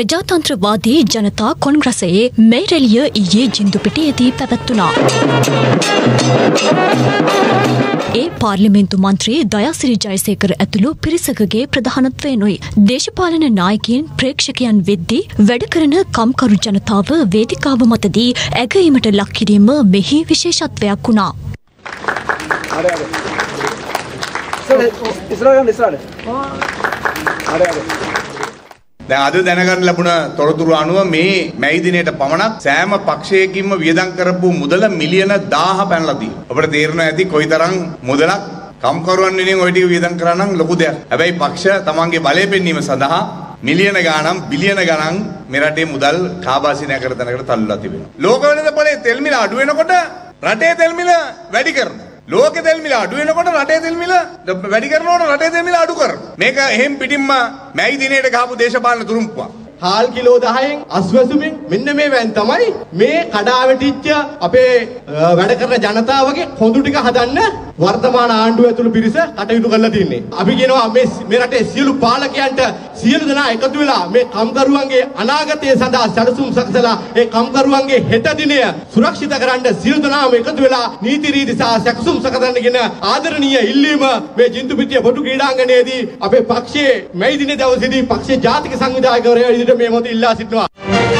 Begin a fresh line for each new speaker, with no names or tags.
ප්‍රජාතන්ත්‍රවාදී ජනතා කොන්ග්‍රසයේ මේ රැලිය ඊයේ ජින්දුපිටියේදී පැවැත්වුණා. ඒ පාර්ලිමේන්තු මන්ත්‍රී දයාසිරි ජයසේකර ඇතුළු පිරිසකගේ ප්‍රධානත්වයනුයි. දේශපාලන නායකයින් ප්‍රේක්ෂකයන් වෙද්දී වැඩ කරන කම්කරු ජනතාව වේදිකාව මතදී ඇගීමට ලක්කිරීම මෙහි විශේෂත්වයක් වුණා.
ඉස්රාගන්න ඉස්රාට අර අර
දැන් අද දැනගන්න ලැබුණ තොරතුරු අනුව මේ මැයි දිනේට පමණක් සෑම පක්ෂයකින්ම වියදම් කරපු මුදල මිලියන 1000 පැනලා තියෙනවා. අපිට තේරෙනවා ඇති කොයිතරම් මුදලක් කම්කරුවන් වෙනුවෙන් ওই ටික වියදම් කරා නම් ලොකු දෙයක්. හැබැයි පක්ෂ තමන්ගේ බලය පෙන්වීම සඳහා මිලියන ගාණම් බිලියන ගණන් මේ රටේ මුදල් කාබාසිනය කර තැනකට තල්ලලා තිබෙනවා. ලෝක වෙළඳ පොලේ තෙල් මිල අඩු වෙනකොට රටේ තෙල් මිල වැඩි කරනවා. ලෝකෙ තෙල් මිල අඩු වෙනකොට රටේ තෙල් මිල වැඩි කරනකොට රටේ තෙල් මිල අඩු කරනවා. මේක එහෙම් පිටින්ම මැයි දිනේට ගහපු දේශපාලන තුරුම්පුවක්.
හාල් කිලෝ 10න් අස්වැසුමින් මෙන්න මේ වැන් තමයි මේ කඩාවැටිච්ච අපේ අ, වැඩ කරන ජනතාවගේ හොඳු ටික හදන්න වර්තමාන ආණ්ඩුව ඇතුළු පිරිස කටයුතු කරලා තින්නේ. අපි කියනවා මේ මේ රටේ සියලු පාලකයන්ට සියලු දෙනා එකතු වෙලා මේ කම්කරුවන්ගේ අනාගතය සඳහා සැලසුම් සකසලා ඒ කම්කරුවන්ගේ හෙට දිනය සුරක්ෂිත කරන්න සියලු දෙනාම එකතු වෙලා නීති රීති සහ සැකසුම් සකසන්නගෙන ආදරණීය ඉල්ලීම මේ ජින්තුපිටිය පොටු ක්‍රීඩාංගණයේදී අපේ පක්ෂයේ මැයි දින දවසේදී පක්ෂයේ ජාතික සංවිධායකවරයා විදිහට මේ මොහොතේ ඉල්ලා සිටිනවා.